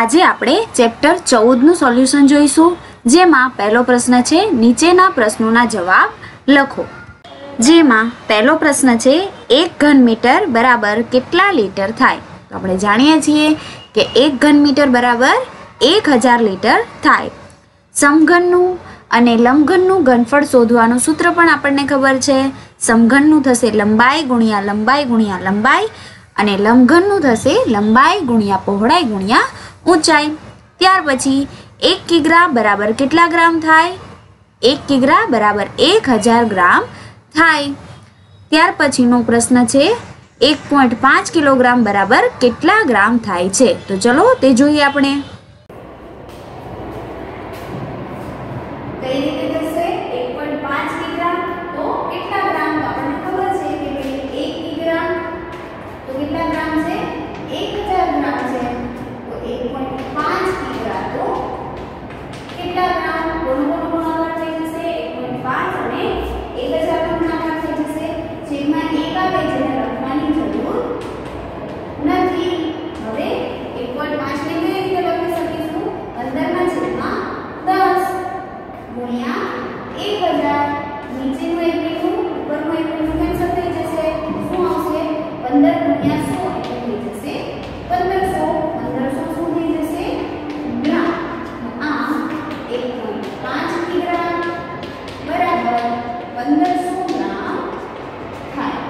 આજે આપણે chapter ચૌદનું solution જોઈશું, જેમાં પહેલો પ્રશ્ન છે, નીચેના પ્રશ્નોના જવાબ લખો. જેમાં પહેલો પ્રશ્ન છે, એક ઘન મીટર બરાબર કેટલા લીટર થાય? તો આપણે જાણીએ છીએ કે એક ઘન મીટર બરાબર એક હજાર લીટર થાય. સમઘનનું અને લંબઘનનું ઘનફળ શોધવાનું સૂત્ર પણ આપણને ખબર છે. સમઘનનું થશે લંબાઈ ગુણ્યા લંબાઈ ગુણ્યા લંબાઈ અને લંબઘનનું થશે લંબાઈ ગુણ્યા પહોળાઈ ગુણ્યા ઊંચાઈ. ત્યાર પછી એક કિગ્રા બરાબર કેટલા ગ્રામ થાય? એક કિગ્રા બરાબર એક હજાર ગ્રામ થાય. ત્યાર પછીનો પ્રશ્ન છે, એક પોઈન્ટ પાંચ કિલોગ્રામ બરાબર કેટલા ગ્રામ થાય છે? તો ચલો તે જોઈએ આપણે. પંદરસો ગ્રામ થાય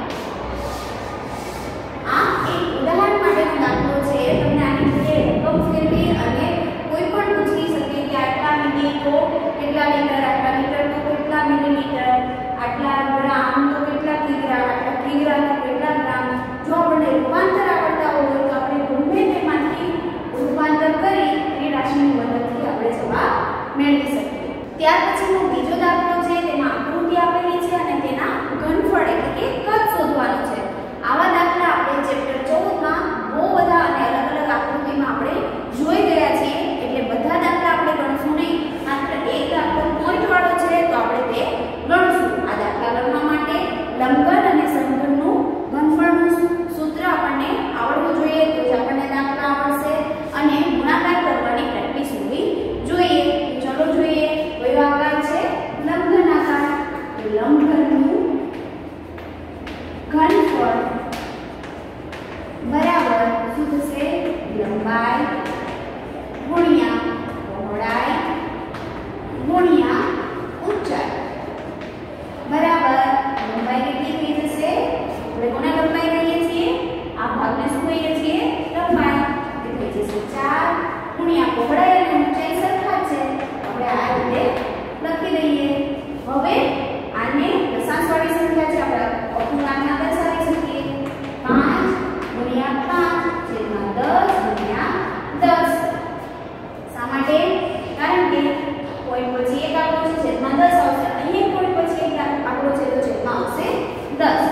આ એક ઉદાહરણ માટેનો દાખલો છે આની જગ્યાએ રકમ ફેરવી અને કોઈ પણ પૂછી કે આટલા મિનિટ કેટલા લીટર આટલા લીટર તો કેટલા મિલીમીટર આટલા ગ્રામ તો કેટલા કિગ્રા આટલા કિગ્રા તો કેટલા ગ્રામ જો આપણને રૂપાંતર આવડતા હોય તો આપણે ગમે રૂપાંતર કરી એ રાશિની મદદથી આપણે જવાબ મેળવી શકીએ ત્યાર પછીનો બીજો દાખલો Thus,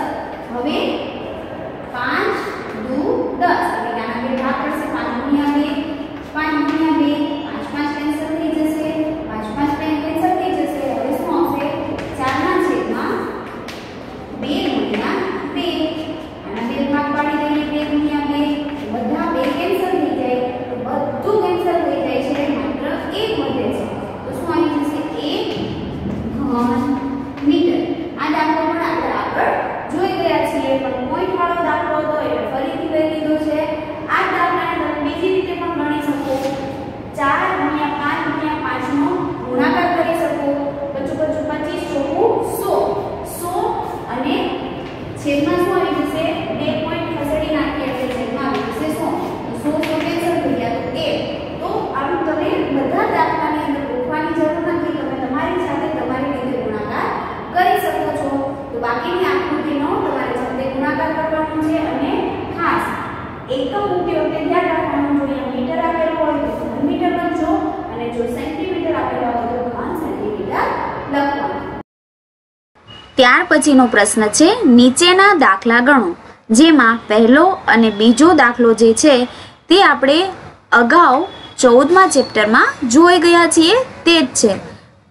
પછીનો પ્રશ્ન છે, નીચેના દાખલા ગણો જેમાં પહેલો અને બીજો દાખલો જે છે, તે આપણે અગાઉ ચૌદમા ચેપ્ટરમાં જોઈ ગયા છીએ, તે જ છે.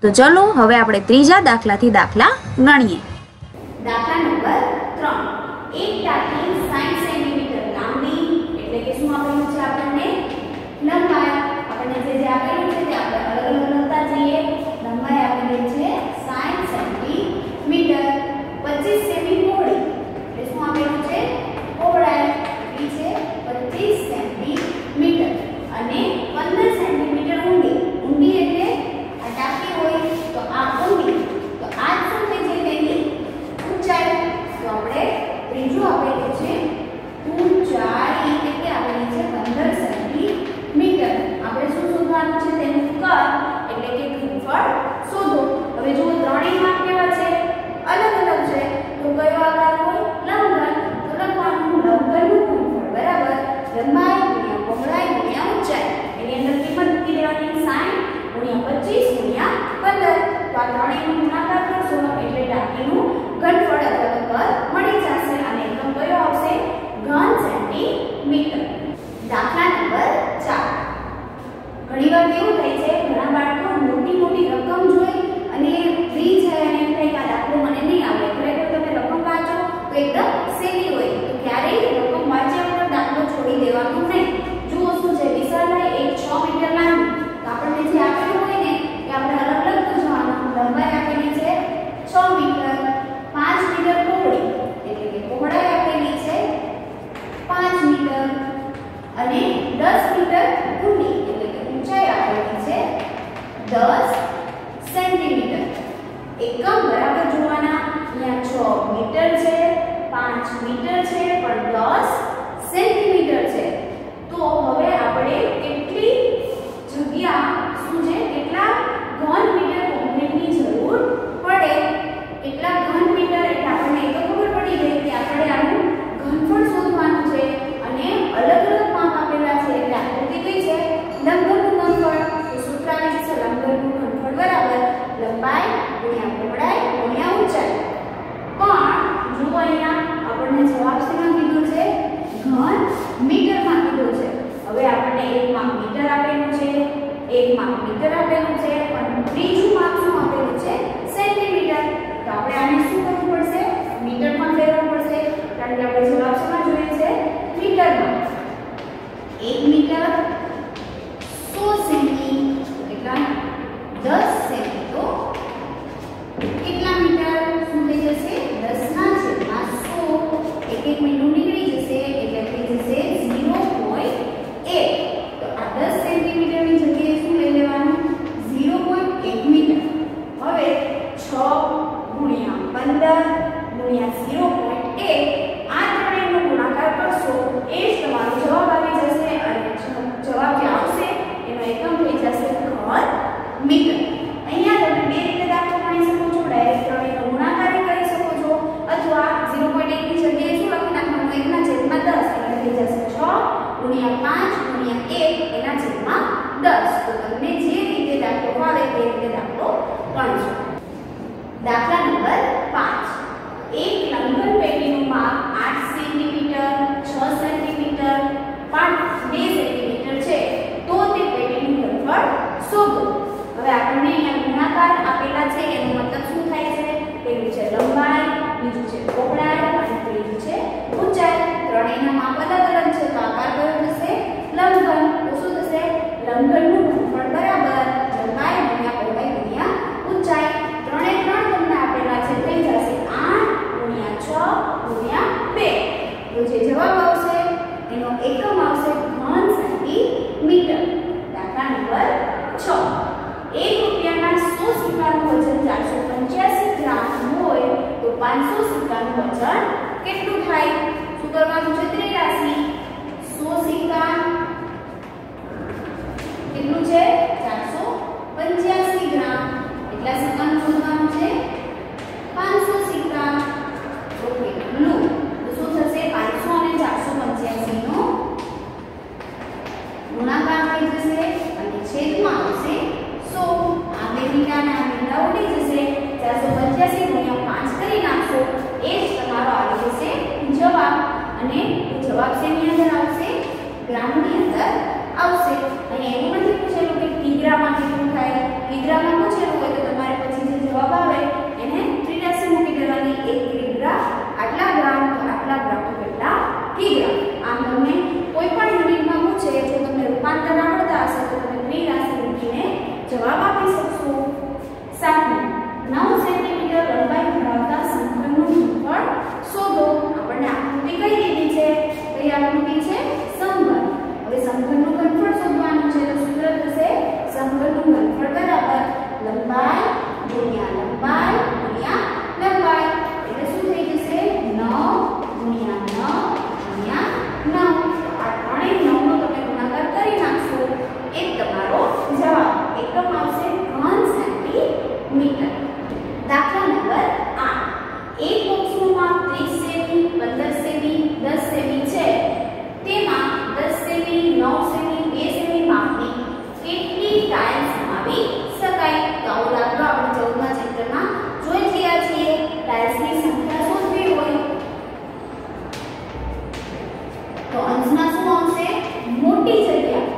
તો ચલો, હવે આપણે ત્રીજા દાખલાથી દાખલા ગણીએ. દાખલા નંબર ત્રણ. એક દાખલા ઊંડી એટલે ઊંચાઈ આપેલી છે 10 સેન્ટીમીટર. એકમ બરાબર જોવાના, અહીંયા 6 મીટર છે 5 મીટર છે, પણ 10 સેન્ટીમીટર છે. તો હવે આપણે દસ. તો તમને જે રીતે દાખલો ફાવે તે રીતે દાખલો ગણશો. દાખલા નંબર પાંચ. એક લંગર પેટીનું માપ આઠ સેન્ટીમીટર, છ સેન્ટીમીટર પણ બે સેન્ટીમીટર છે. તો તે પેટીનું ઘનફળ શોધો. હવે આપણને અહીંયા ગુણાકાર આપેલા છે, એનો મતલબ શું થાય છે? પેલું છે લંબાઈ, બીજું છે પહોળાઈ, અને ત્રીજું છે ઊંચાઈ. ત્રણેયના માપ અલગ અલગ તો અંશમાં શું આવશે મોટી જગ્યા.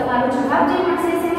Então, a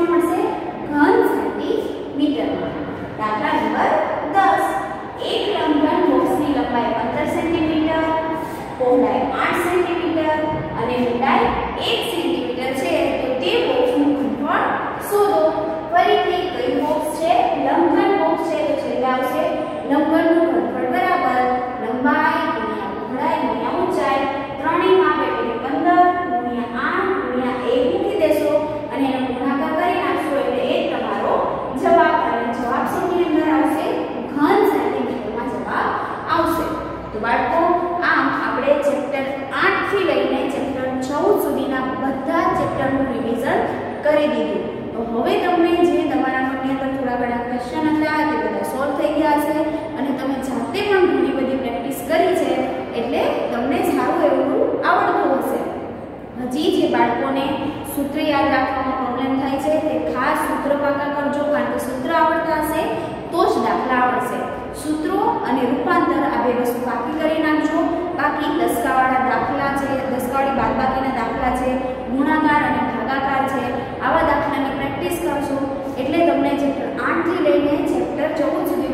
સૂત્ર યાદ રાખવામાં પ્રોબ્લેમ થાય છે. તે ખાસ સૂત્ર પાકા કરજો, કારણ કે સૂત્ર આવડતા હશે તો જ દાખલા આવડશે. સૂત્રો અને રૂપાંતર આ બે વસ્તુ પાકી કરી નાખજો. બાકી દસકાવાળા દાખલા છે, દસકાવાળી બાદબાકીના દાખલા છે, ગુણાકાર અને ભાગાકાર છે. આવા દાખલાની પ્રેક્ટિસ કરશો એટલે તમને ચેપ્ટર આઠથી લઈને ચેપ્ટર ચૌદ સુધી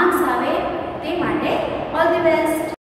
માર્ક્સ આવે તે માટે ઓલ ધી બેસ્ટ